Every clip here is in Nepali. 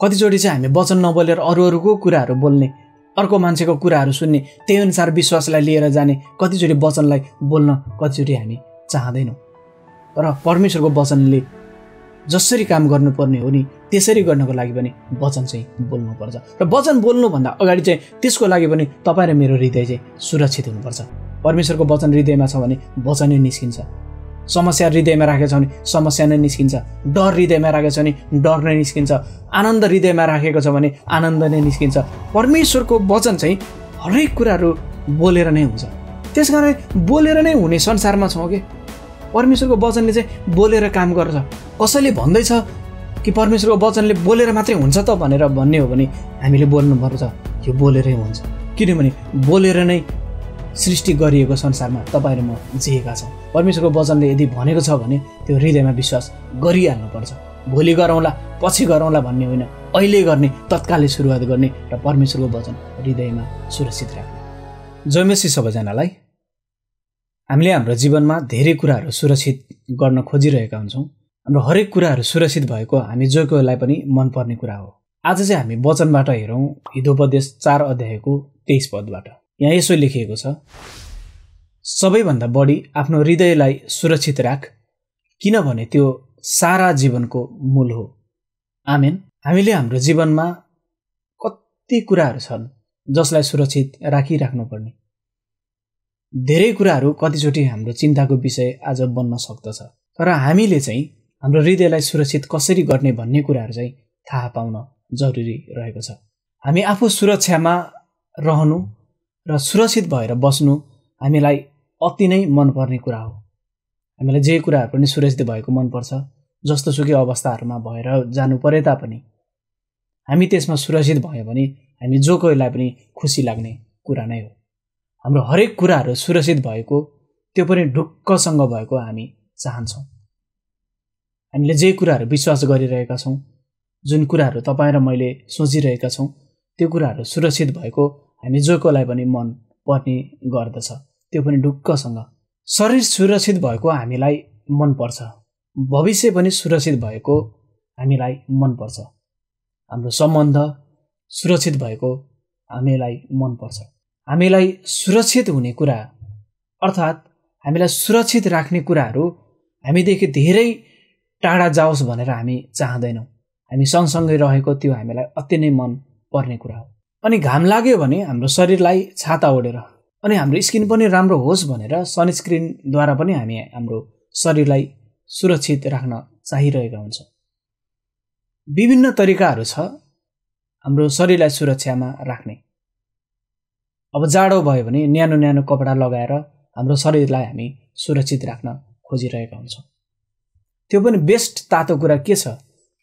कतिचोटि चाहिँ हामी वचन नबोलेर अरू अरूको कुराहरू बोल्ने अर्को मान्छेको कुराहरू सुन्ने त्यही अनुसार विश्वासलाई लिएर जाने कतिचोटि वचनलाई बोल्न कतिचोटि हामी चाहँदैनौँ। तर परमेश्वरको वचनले जसरी काम गर्नुपर्ने हो नि त्यसरी गर्नको लागि पनि वचन चाहिँ बोल्नुपर्छ। र वचन बोल्नुभन्दा अगाडि चाहिँ त्यसको लागि पनि तपाईँ र मेरो हृदय चाहिँ सुरक्षित हुनुपर्छ। परमेश्वरको वचन हृदयमा छ भने वचनै निस्किन्छ। समस्या हृदयमा राखेको छ भने समस्या नै निस्किन्छ। डर हृदयमा राखेको छ भने डर नै निस्किन्छ। आनन्द हृदयमा राखेको छ भने आनन्द नै निस्किन्छ। परमेश्वरको वचन चाहिँ हरेक कुराहरू बोलेर नै हुन्छ। त्यस कारण बोलेर नै हुने संसारमा छौँ कि? परमेश्वरको वचनले चाहिँ बोलेर काम गर्छ। कसैले भन्दैछ कि परमेश्वरको वचनले बोलेर मात्रै हुन्छ त भनेर भन्ने हो भने हामीले बोल्नुपर्छ। यो बोलेरै हुन्छ। किनभने बोलेर नै सृष्टि गरिएको संसारमा तपाईँ र म जिएका छौँ। परमेश्वरको वचनले यदि भनेको छ भने त्यो हृदयमा विश्वास गरिहाल्नुपर्छ। भोलि गरौँला पछि गरौँला भन्ने होइन अहिले गर्ने तत्कालै सुरुवात गर्ने र परमेश्वरको वचन हृदयमा सुरक्षित राख्ने। जयमेसी सबैजनालाई हामीले हाम्रो जीवनमा धेरै कुराहरू सुरक्षित गर्न खोजिरहेका हुन्छौँ। हाम्रो हरेक कुराहरू सुरक्षित भएको हामी जो कोहीलाई पनि मनपर्ने कुरा हो। आज चाहिँ हामी वचनबाट हेरौँ हिदोपदेश चार अध्यायको तेइस पदबाट। यहाँ यसो लेखिएको छ सबैभन्दा बढी आफ्नो हृदयलाई सुरक्षित राख किनभने त्यो सारा जीवनको मूल हो। आमेन। हामीले हाम्रो जीवनमा कति कुराहरू छन् जसलाई सुरक्षित राखिराख्नुपर्ने। धेरै कुराहरू कतिचोटि हाम्रो चिन्ताको विषय आज बन्न सक्दछ। तर हामीले चाहिँ हाम्रो हृदयलाई सुरक्षित कसरी गर्ने भन्ने कुराहरू चाहिँ थाहा पाउन जरुरी रहेको छ। हामी आफू सुरक्षामा रहनु र सुरक्षित भएर बस्नु हामीलाई अति नै मनपर्ने कुरा हो। हामीलाई जे कुराहरू पनि सुरक्षित भएको मनपर्छ जस्तो सुकै अवस्थाहरूमा भएर जानु परे तापनि। हामी त्यसमा सुरक्षित भयो भने हामी जो कोहीलाई पनि खुसी लाग्ने कुरा नै हो। हाम्रो हरेक कुराहरू सुरक्षित भएको त्यो पनि ढुक्कसँग भएको हामी चाहन्छौँ। हामीले जे कुराहरू विश्वास गरिरहेका छौँ जुन कुराहरू तपाईँ र मैले सोचिरहेका छौँ त्यो कुराहरू सुरक्षित भएको हामी जो कोलाई पनि मन पर्ने गर्दछ। त्यो पनि ढुक्कसँग। शरीर सुरक्षित भएको हामीलाई मनपर्छ। भविष्य पनि सुरक्षित भएको हामीलाई मनपर्छ। हाम्रो सम्बन्ध सुरक्षित भएको हामीलाई मनपर्छ। हामीलाई सुरक्षित हुने कुरा अर्थात् हामीलाई सुरक्षित राख्ने कुराहरू हामीदेखि धेरै टाढा जाओस् भनेर हामी चाहँदैनौँ। हामी सँगसँगै रहेको त्यो हामीलाई अति नै मन पर्ने कुरा हो। अनि घाम लाग्यो भने हाम्रो शरीरलाई छाता ओढेर अनि हाम्रो स्किन पनि राम्रो होस् भनेर सनस्क्रिनद्वारा पनि हामी हाम्रो शरीरलाई सुरक्षित राख्न चाहिरहेका हुन्छौँ। विभिन्न तरिकाहरू छ हाम्रो शरीरलाई सुरक्षामा राख्ने। अब जाडो भयो भने न्यानो न्यानो कपडा लगाएर हाम्रो शरीरलाई हामी सुरक्षित राख्न खोजिरहेका हुन्छौँ। त्यो पनि बेस्ट तातो कुरा के छ?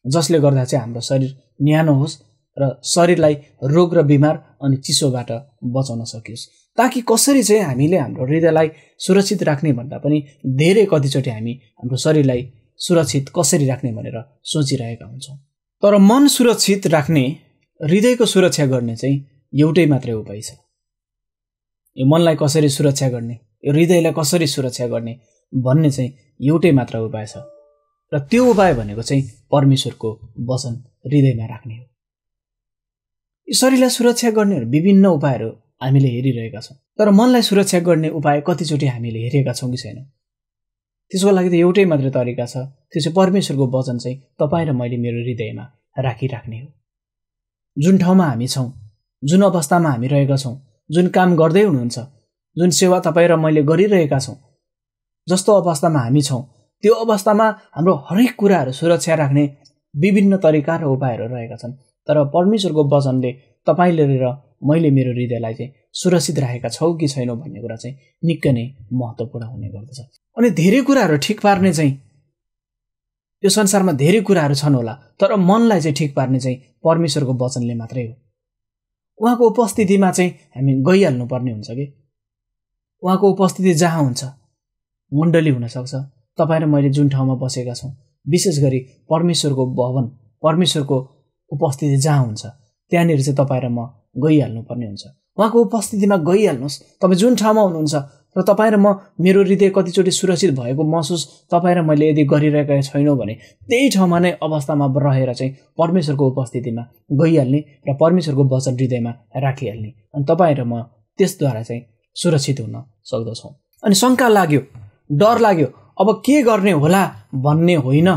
जसले गर्दा चाहिँ हाम्रो शरीर न्यानो होस् र शरीरलाई रोग र बिमार अनि चिसोबाट बचाउन सकियोस्। ताकि कसरी चाहिँ हामीले हाम्रो हृदयलाई सुरक्षित राख्ने भन्दा पनि धेरै कतिचोटि हामी हाम्रो शरीरलाई सुरक्षित कसरी राख्ने भनेर सोचिरहेका हुन्छौँ। तर मन सुरक्षित राख्ने हृदयको सुरक्षा गर्ने चाहिँ एउटै मात्रै उपाय छ। यो मनलाई कसरी सुरक्षा गर्ने यो हृदयलाई कसरी सुरक्षा गर्ने भन्ने चाहिँ एउटै मात्र उपाय छ। र त्यो उपाय भनेको चाहिँ परमेश्वरको वचन हृदयमा राख्ने हो। यो शरीरलाई सुरक्षा गर्नेहरू विभिन्न उपायहरू हामीले हेरिरहेका छौँ। तर मनलाई सुरक्षा गर्ने उपाय कतिचोटि हामीले हेरेका छौँ कि छैनौँ। त्यसको लागि त एउटै मात्रै तरिका छ। त्यो चाहिँ परमेश्वरको वचन चाहिँ तपाईँ र मैले मेरो हृदयमा राखिराख्ने हो। जुन ठाउँमा हामी छौँ जुन अवस्थामा हामी रहेका छौँ जुन काम गर्दै हुनुहुन्छ जुन सेवा तपाईँ र मैले गरिरहेका छौँ जस्तो अवस्थामा हामी छौँ त्यो अवस्थामा हाम्रो हरेक कुराहरू सुरक्षा राख्ने विभिन्न तरिका र उपायहरू रहेका छन्। तर परमेश्वरको वचनले तपाईँले र मैले मेरो हृदयलाई चाहिँ सुरक्षित राखेका छौ कि छैनौ भन्ने कुरा चाहिँ निकै नै महत्त्वपूर्ण हुने गर्दछ। अनि धेरै कुराहरू ठिक पार्ने चाहिँ यो संसारमा धेरै कुराहरू छन् होला तर मनलाई चाहिँ ठिक पार्ने चाहिँ परमेश्वरको वचनले मात्रै हो। उहाँको उपस्थितिमा चाहिँ हामी गइहाल्नु पर्ने हुन्छ कि? उहाँको उपस्थिति जहाँ हुन्छ मण्डली हुनसक्छ। तपाईँ र मैले जुन ठाउँमा बसेका छौँ विशेष गरी परमेश्वरको भवन परमेश्वरको उपस्थिति जहाँ हुन्छ त्यहाँनिर चाहिँ तपाईँ र म गइहाल्नु पर्ने हुन्छ। उहाँको उपस्थितिमा गइहाल्नुहोस्। तपाईँ जुन ठाउँमा हुनुहुन्छ र तपाईँ र म मेरो हृदय कतिचोटि सुरक्षित भएको महसुस तपाईँ र मैले यदि गरिरहेका छैनौँ भने त्यही ठाउँमा नै अवस्थामा रहेर चाहिँ परमेश्वरको उपस्थितिमा गइहाल्ने र परमेश्वरको वचन हृदयमा राखिहाल्ने। अनि तपाईँ र म त्यसद्वारा चाहिँ सुरक्षित हुन सक्दछौँ। अनि शङ्का लाग्यो डर लाग्यो अब के गर्ने होला भन्ने होइन।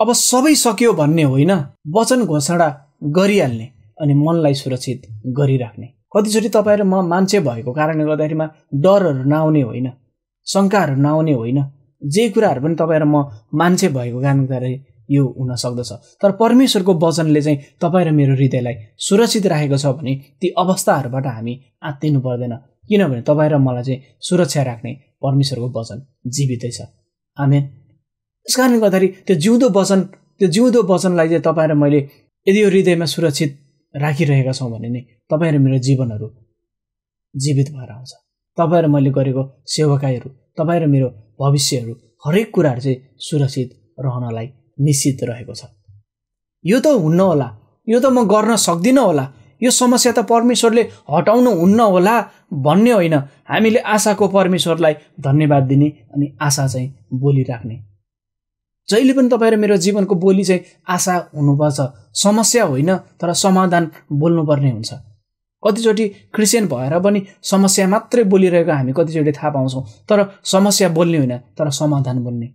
अब सबै सक्यो भन्ने होइन। वचन घोषणा गरिहाल्ने। अनि मनलाई सुरक्षित गरिराख्ने। कतिचोटि तपाईँ र म मान्छे भएको कारणले गर्दाखेरिमा डरहरू नआउने होइन शङ्काहरू नआउने होइन जे कुराहरू पनि तपाईँ र म मान्छे भएको कारणले गर्दाखेरि यो हुन सक्दछ। तर परमेश्वरको वचनले चाहिँ तपाईँ र मेरो हृदयलाई सुरक्षित राखेको छ भने ती अवस्थाहरूबाट हामी आत्तिनु पर्दैन। किनभने तपाईँ र मलाई चाहिँ सुरक्षा राख्ने परमेश्वरको वचन जीवितै छ। आमेन। त्यस कारणले गर्दाखेरि त्यो जिउँदो वचन त्यो जिउँदो वचनलाई चाहिँ तपाईँ र मैले यदि यो हृदयमा सुरक्षित राखिरहेका छौँ भने नै तपाईँ र मेरो जीवनहरू जीवित भएर आउँछ। तपाईँ र मैले गरेको सेवकाईहरू तपाईँ र मेरो भविष्यहरू हरेक कुराहरू चाहिँ सुरक्षित रहनलाई निश्चित रहेको छ। यो त हुन्न होला यो त म गर्न सक्दिनँ होला यो समस्या त परमेश्वरले हटाउनु हुन्न होला भन्ने होइन। हामीले आशाको परमेश्वरलाई धन्यवाद दिने अनि आशा चाहिँ बोलिराख्ने जहिले पनि तपाईँ र मेरो जीवनको बोली चाहिँ आशा हुनुपर्छ समस्या होइन तर समाधान बोल्नुपर्ने हुन्छ। कतिचोटि क्रिस्चियन भएर पनि समस्या मात्रै बोलिरहेको हामी कतिचोटि थाहा पाउँछौँ तर समस्या बोल्ने होइन तर समाधान बोल्ने।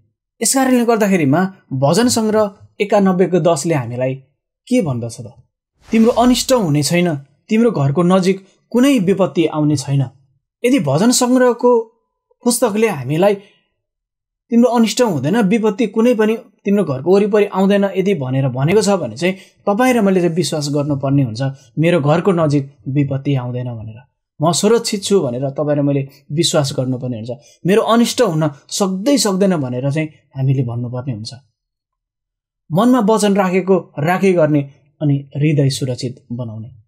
यस कारणले गर्दाखेरिमा भजन सङ्ग्रह एकानब्बेको दसले हामीलाई के भन्दछ त? तिम्रो अनिष्ट हुने छैन तिम्रो घरको नजिक कुनै विपत्ति आउने छैन। यदि भजन सङ्ग्रहको पुस्तकले हामीलाई तिम्रो अनिष्ट हुँदैन विपत्ति कुनै पनि तिम्रो घरको वरिपरि आउँदैन। यदि भनेर भनेको छ भने चाहिँ तपाईँ र मैले चाहिँ विश्वास गर्नुपर्ने हुन्छ। मेरो घरको नजिक विपत्ति आउँदैन भनेर। म सुरक्षित छु भनेर तपाईँ र मैले विश्वास गर्नुपर्ने हुन्छ। मेरो अनिष्ट हुन सक्दै सक्दैन भनेर चाहिँ हामीले भन्नुपर्ने हुन्छ। मनमा वचन राखेको राखे गर्ने अनि हृदय सुरक्षित बनाउने।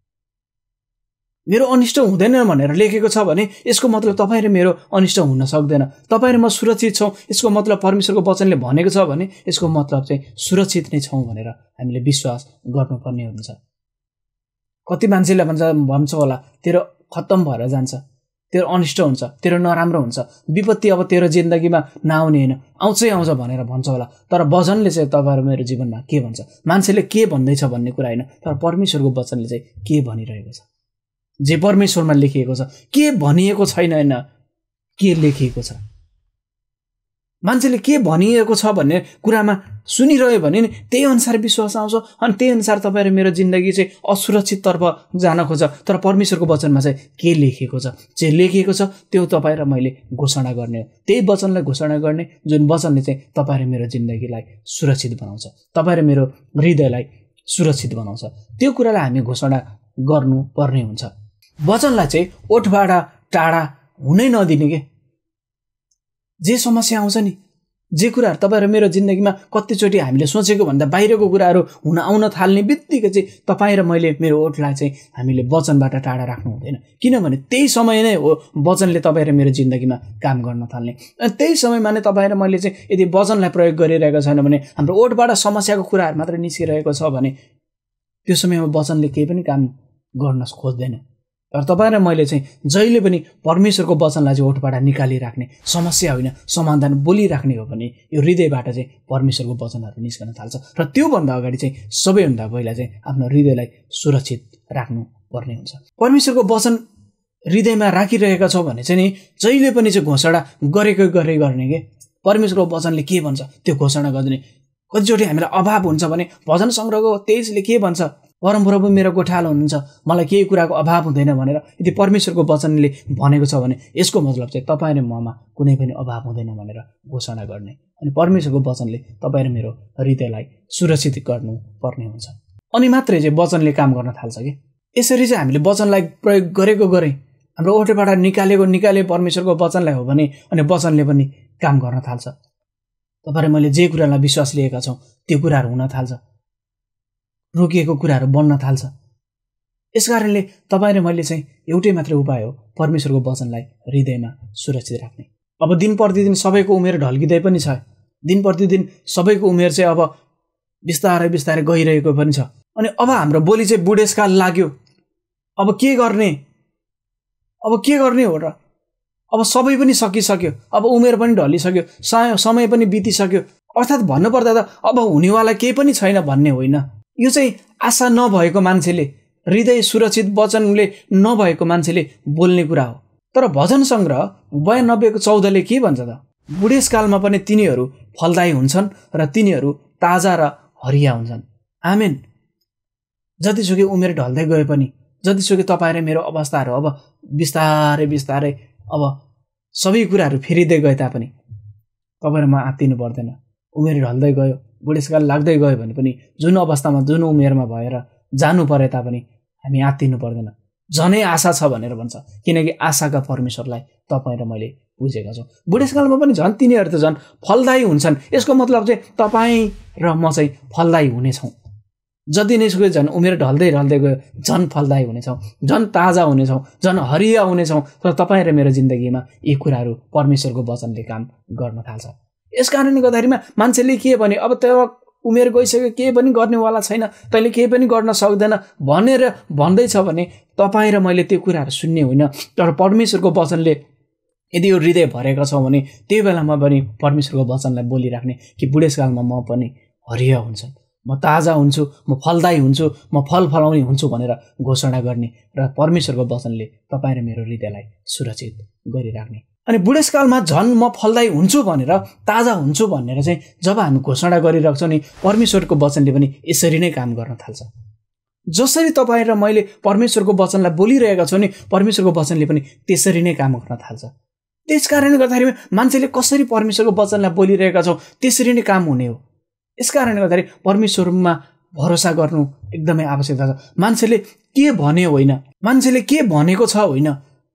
मेरो अनिष्ट हुँदैन भनेर लेखेको छ भने यसको मतलब तपाईँ र मेरो अनिष्ट हुन सक्दैन। तपाईँ र म सुरक्षित छौँ। यसको मतलब परमेश्वरको वचनले भनेको छ भने यसको मतलब चाहिँ सुरक्षित नै छौँ भनेर हामीले विश्वास गर्नुपर्ने हुन्छ। कति मान्छेले भन्छ भन्छ होला तेरो खत्तम भएर जान्छ तेरो अनिष्ट हुन्छ तेरो नराम्रो हुन्छ। विपत्ति अब तेरो जिन्दगीमा नआउने होइन। आउँछै आउँछ भनेर भन्छ होला। तर वचनले चाहिँ तपाईँहरू मेरो जीवनमा के भन्छ? मान्छेले के भन्दैछ भन्ने कुरा होइन। तर परमेश्वरको वचनले चाहिँ के भनिरहेको छ? जे परमेश्वरमा लेखिएको छ। के भनिएको छैन होइन? के लेखिएको छ? मान्छेले के भनिएको छ भन्ने कुरामा सुनिरह्यो भने नि त्यही अनुसार विश्वास आउँछ। अनि त्यही अनुसार तपाईँ र मेरो जिन्दगी चाहिँ असुरक्षिततर्फ जान खोज्छ। तर परमेश्वरको वचनमा चाहिँ के लेखिएको छ? जे लेखिएको छ त्यो तपाईँ र मैले घोषणा गर्ने हो। त्यही वचनलाई घोषणा गर्ने जुन वचनले चाहिँ तपाईँ र मेरो जिन्दगीलाई सुरक्षित बनाउँछ। तपाईँ र मेरो हृदयलाई सुरक्षित बनाउँछ। त्यो कुरालाई हामी घोषणा गर्नुपर्ने हुन्छ। वचनलाई चाहिँ ओठबाट टाढा हुनै नदिने के? जे समस्या आउँछ नि जे कुराहरू तपाईँ र मेरो जिन्दगीमा कतिचोटि हामीले सोचेको भन्दा बाहिरको कुराहरू हुन आउन थाल्ने बित्तिकै चाहिँ तपाईँ र मैले मेरो ओठलाई चाहिँ हामीले वचनबाट टाढा राख्नु हुँदैन। किनभने त्यही समय नै हो वचनले तपाईँ र मेरो जिन्दगीमा काम गर्न थाल्ने। अनि त्यही समयमा नै तपाईँ र मैले चाहिँ यदि वचनलाई प्रयोग गरिरहेको छैन भने हाम्रो ओठबाट समस्याको कुराहरू मात्रै निस्किरहेको छ भने त्यो समयमा वचनले केही पनि काम गर्न खोज्दैन। तर तपाईँ र मैले चाहिँ जहिले पनि परमेश्वरको वचनलाई चाहिँ ओठबाट निकालिराख्ने समस्या होइन समाधान बोलिराख्ने हो भने यो हृदयबाट चाहिँ परमेश्वरको वचनहरू निस्कन थाल्छ। र त्योभन्दा अगाडि चाहिँ सबैभन्दा पहिला चाहिँ आफ्नो हृदयलाई सुरक्षित राख्नु पर्ने हुन्छ। परमेश्वरको वचन हृदयमा राखिरहेका छौँ भने चाहिँ नि जहिले पनि चाहिँ घोषणा गरेकै गरे गर्ने के? परमेश्वरको वचनले के भन्छ? त्यो घोषणा गरिदिने। कतिचोटि हामीलाई अभाव हुन्छ भने भजन सङ्ग्रहको तेजले के भन्छ? परमप्रभु मेरो गोठालो हुनुहुन्छ मलाई केही कुराको अभाव हुँदैन भनेर यदि परमेश्वरको वचनले भनेको छ भने यसको मतलब चाहिँ तपाईँ र ममा कुनै पनि अभाव हुँदैन भनेर घोषणा गर्ने। अनि परमेश्वरको वचनले तपाईँ र मेरो हृदयलाई सुरक्षित गर्नु पर्ने हुन्छ। अनि मात्रै चाहिँ वचनले काम गर्न थाल्छ कि? यसरी चाहिँ हामीले वचनलाई प्रयोग गरेको गरेँ। हाम्रो ओठेबाट निकालेको निकाले परमेश्वरको वचनलाई हो भने अनि वचनले पनि काम गर्न थाल्छ। तपाईँ मैले जे कुरालाई विश्वास लिएका छौँ त्यो कुराहरू हुन थाल्छ। रोकिएको कुराहरू बन्न थाल्छ। यस कारणले तपाईँ र मैले चाहिँ एउटै मात्रै उपाय हो परमेश्वरको वचनलाई हृदयमा सुरक्षित राख्ने। अब दिन प्रतिदिन सबैको उमेर ढल्किँदै पनि छ। दिन प्रतिदिन सबैको उमेर चाहिँ अब बिस्तारै बिस्तारै गइरहेको पनि छ। अनि अब हाम्रो बोली चाहिँ बुढेसकाल लाग्यो। अब के गर्ने? अब के गर्ने हो र? अब सबै पनि सकिसक्यो। अब उमेर पनि ढलिसक्यो। समय पनि बितिसक्यो। अर्थात् भन्नुपर्दा त अब हुनेवाला केही पनि छैन भन्ने होइन। यो चाहिँ आशा नभएको मान्छेले हृदय सुरक्षित वचनले नभएको मान्छेले बोल्ने कुरा हो। तर भजन सङ्ग्रह बयानब्बेको चौधले के भन्छ त? बुढेसकालमा पनि तिनीहरू फलदायी हुन्छन् र तिनीहरू ताजा र हरिया हुन्छन्। आमेन। जतिसुकै उमेर ढल्दै गए पनि जतिसुकै तपाईँ र मेरो अवस्थाहरू अब बिस्तारै बिस्तारै अब सबै कुराहरू फेरिँदै गए तापनि तपाईँ र म आत्तिनु पर्दैन। उमेर ढल्दै गयो। बुढेसकाल लाग्दै गयो भने पनि जुन अवस्थामा जुन उमेरमा भएर जानु परे तापनि हामी आत्तिनु पर्दैन। झनै आशा छ भनेर भन्छ। किनकि आशाका परमेश्वरलाई तपाईँ र मैले बुझेका छौँ। बुढेसकालमा पनि झन् तिनीहरू त झन् फलदायी हुन्छन्। यसको मतलब चाहिँ तपाईँ र म चाहिँ फलदायी हुनेछौँ। जति नै सुकै झन् उमेर ढल्दै ढल्दै गयो झन् फलदायी हुनेछौँ। झन् ताजा हुनेछौँ। झन् हरिया हुनेछौँ। तर तपाईँ र मेरो जिन्दगीमा यी कुराहरू परमेश्वरको वचनले काम गर्न थाल्छ। यस कारणले गर्दाखेरिमा मान्छेले के भने अब त उमेर गइसक्यो केही पनि गर्नेवाला छैन तैँले केही पनि गर्न सक्दैन भनेर भन्दैछ भने तपाईँ र मैले त्यो कुराहरू सुन्ने होइन। तर परमेश्वरको वचनले यदि यो हृदय भरेको छ भने त्यही बेलामा पनि परमेश्वरको वचनलाई बोलिराख्ने कि बुढेसकालमा म पनि हरिया हुन्छ। म ताजा हुन्छु म फलदायी हुन्छु म फल फलाउने हुन्छु भनेर घोषणा गर्ने र परमेश्वरको वचनले तपाईँ र मेरो हृदयलाई सुरक्षित गरिराख्ने। अनि बुढेसकालमा झन् म फलदायी हुन्छु भनेर ताजा हुन्छु भनेर चाहिँ जब हामी घोषणा गरिरहेछौँ नि परमेश्वरको वचनले पनि यसरी नै काम गर्न थाल्छ। जसरी तपाईँ र मैले परमेश्वरको वचनलाई बोलिरहेका छौँ नि परमेश्वरको वचनले पनि त्यसरी नै काम गर्न थाल्छ। त्यस कारणले गर्दाखेरि मान्छेले कसरी परमेश्वरको वचनलाई बोलिरहेका छौँ त्यसरी नै काम हुने हो। यस कारणले गर्दाखेरि परमेश्वरमा भरोसा गर्नु एकदमै आवश्यकता छ। मान्छेले के भने होइन मान्छेले के भनेको छ होइन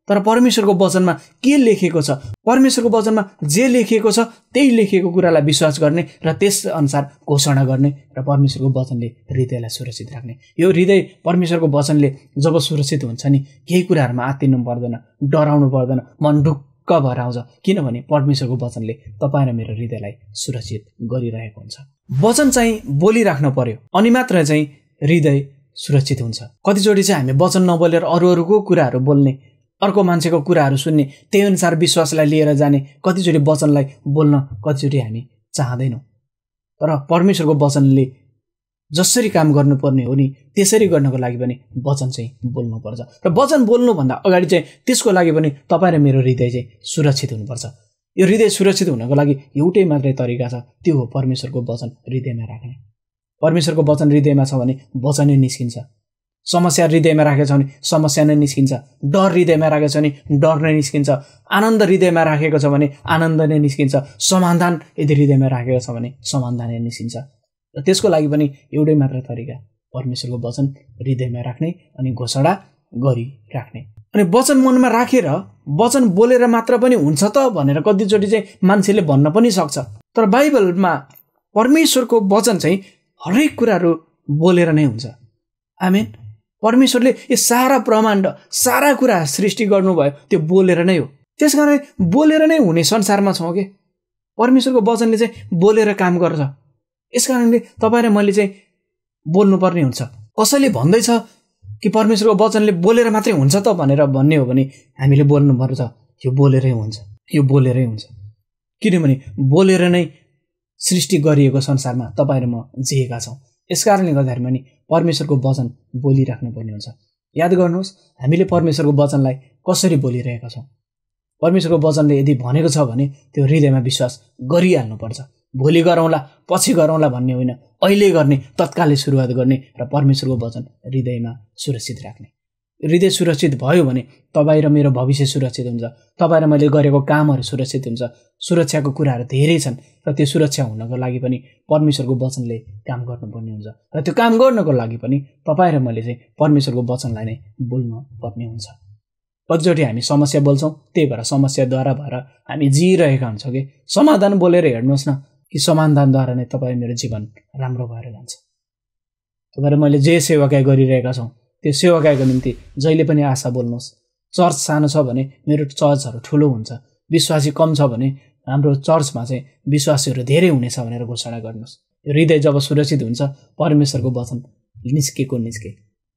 तर परमेश्वरको वचनमा के लेखेको छ? परमेश्वरको वचनमा जे लेखिएको छ त्यही लेखिएको कुरालाई विश्वास गर्ने र त्यसअनुसार घोषणा गर्ने र परमेश्वरको वचनले हृदयलाई सुरक्षित राख्ने। यो हृदय परमेश्वरको वचनले जब सुरक्षित हुन्छ नि केही कुराहरूमा आत्तिनु पर्दैन डराउनु पर्दैन मन ढुक्क भएर आउँछ। किनभने परमेश्वरको वचनले तपाईँ र मेरो हृदयलाई सुरक्षित गरिरहेको हुन्छ। वचन चाहिँ बोलिराख्न पर्यो अनि मात्र चाहिँ हृदय सुरक्षित हुन्छ। कतिचोटि चाहिँ हामी वचन नबोलेर अरू अरूको कुराहरू बोल्ने अर्को मान्छेको कुराहरू सुन्ने त्यही अनुसार विश्वासलाई लिएर जाने कतिचोटि वचनलाई बोल्न कतिचोटि हामी चाहँदैनौँ। तर परमेश्वरको वचनले जसरी काम गर्नुपर्ने हो नि त्यसरी गर्नको लागि पनि वचन चाहिँ बोल्नुपर्छ। र वचन बोल्नुभन्दा अगाडि चाहिँ त्यसको लागि पनि तपाईँ र मेरो हृदय चाहिँ सुरक्षित हुनुपर्छ। यो हृदय सुरक्षित हुनको लागि एउटै मात्रै तरिका छ त्यो हो परमेश्वरको वचन हृदयमा राख्ने। परमेश्वरको वचन हृदयमा छ भने वचनै निस्किन्छ। समस्या हृदयमा राखेको छ भने समस्या नै निस्किन्छ। डर हृदयमा राखेको छ भने डर नै निस्किन्छ। आनन्द हृदयमा राखेको छ भने आनन्द नै निस्किन्छ। समाधान यदि हृदयमा राखेको छ भने समाधान नै निस्किन्छ। र त्यसको लागि पनि एउटै मात्र तरिका परमेश्वरको वचन हृदयमा राख्ने अनि घोषणा गरिराख्ने। अनि वचन मनमा राखेर वचन बोलेर मात्र पनि हुन्छ त भनेर कतिचोटि चाहिँ मान्छेले भन्न पनि सक्छ। तर बाइबलमा परमेश्वरको वचन चाहिँ हरेक कुराहरू बोलेर नै हुन्छ। आमेन। परमेश्वरले यो सारा ब्रह्माण्ड सारा कुरा सृष्टि गर्नुभयो त्यो बोलेर नै हो। त्यस कारण बोलेर नै हुने संसारमा छौँ कि? परमेश्वरको वचनले चाहिँ बोलेर काम गर्छ। यस कारणले तपाईँ र मैले चाहिँ बोल्नुपर्ने हुन्छ। कसैले भन्दैछ कि परमेश्वरको वचनले बोलेर मात्रै हुन्छ त भनेर भन्ने हो भने हामीले बोल्नुपर्छ। यो बोलेरै हुन्छ। यो बोलेरै हुन्छ। किनभने बोलेर नै सृष्टि गरिएको संसारमा तपाईँ र म जिएका छौँ। यस कारणले गर्दाखेरि पनि परमेश्वरको वचन बोलिराख्नुपर्ने हुन्छ। याद गर्नुहोस् हामीले परमेश्वरको वचनलाई कसरी बोलिरहेका छौँ? परमेश्वरको वचनले यदि भनेको छ भने त्यो हृदयमा विश्वास गरिहाल्नुपर्छ। भोलि गरौँला पछि गरौँला भन्ने होइन। अहिले गर्ने तत्कालै सुरुवात गर्ने र परमेश्वरको वचन हृदयमा सुरक्षित राख्ने। हृदय सुरक्षित भयो भने तपाईँ र मेरो भविष्य सुरक्षित हुन्छ। तपाईँ र मैले गरेको कामहरू सुरक्षित हुन्छ। सुरक्षाको कुराहरू धेरै छन् र त्यो सुरक्षा हुनको लागि पनि परमेश्वरको वचनले काम गर्नुपर्ने हुन्छ। र त्यो काम गर्नको लागि पनि तपाईँ र मैले चाहिँ परमेश्वरको वचनलाई नै बोल्नु पर्ने हुन्छ। कतिचोटि हामी समस्या बोल्छौँ। त्यही भएर समस्याद्वारा भएर हामी जिइरहेका हुन्छौँ कि। समाधान बोलेर हेर्नुहोस् न कि समाधानद्वारा नै तपाईँ मेरो जीवन राम्रो भएर जान्छ। तपाईँ र मैले जे सेवाकाय गरिरहेका छौँ त्यो सेवाकायको निम्ति जहिले पनि आशा बोल्नुहोस्। चर्च सानो छ भने मेरो चर्चहरू ठुलो हुन्छ। विश्वासी कम छ भने हाम्रो चर्चमा चाहिँ विश्वासीहरू धेरै हुनेछ भनेर घोषणा गर्नुहोस्। हृदय जब सुरक्षित हुन्छ परमेश्वरको वचन निस्केको निस्के।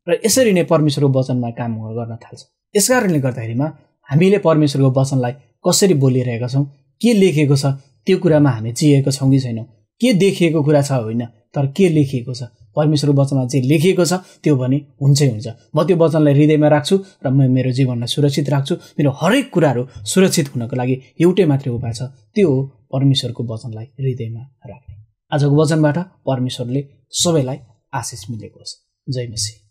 र यसरी नै परमेश्वरको वचनमा काम गर्न थाल्छ। यस कारणले गर्दाखेरिमा हामीले परमेश्वरको वचनलाई कसरी बोलिरहेका छौँ के लेखेको छ त्यो कुरामा हामी जिएको छौँ कि छैनौँ? के देखिएको कुरा छ होइन तर के लेखिएको छ? परमेश्वरको वचनमा जे लेखिएको छ त्यो भने हुन्छै हुन्छ। म त्यो वचनलाई हृदयमा राख्छु र म मेरो जीवनलाई सुरक्षित राख्छु। मेरो हरेक कुराहरू सुरक्षित हुनको लागि एउटै मात्रै उपाय छ। त्यो हो परमेश्वरको वचनलाई हृदयमा राख्ने। आजको वचनबाट परमेश्वरले सबैलाई आशिष मिलेको होस्। जय मसी